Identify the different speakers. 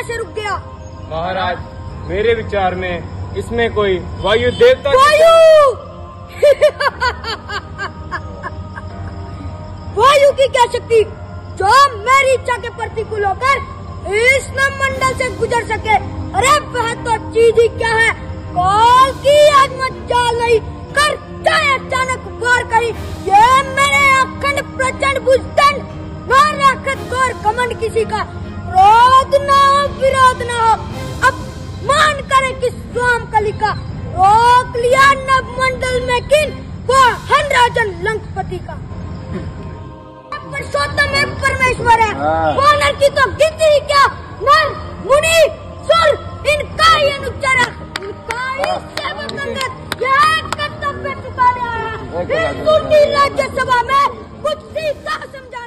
Speaker 1: कैसे रुक गया?
Speaker 2: महाराज मेरे विचार में इसमें कोई वायु देवता
Speaker 1: वायु! वायु की क्या शक्ति? जो मेरी इच्छा के प्रतिकूल होकर इस मंडल से गुजर सके। अरे वह तो चीज़ ही क्या है? कॉल की आज मचाल नहीं कर जाए अचानक वार करी। ये मेरे अखंड प्रचंड बुझतन न रखत गौर कमंड किसी का। क्रोध न लंकपति का। पुरुषोत्तम एक परमेश्वर है।
Speaker 3: हाँ।
Speaker 1: वो नर की तो गिनती ही क्या? नर मुनि सुर इनका ही अनुचर है। इनका ही सेवन अंगत यह कर्तव्य चुका रहा है। इस सुंदर राज्य सभा में कुछ सीधा समझ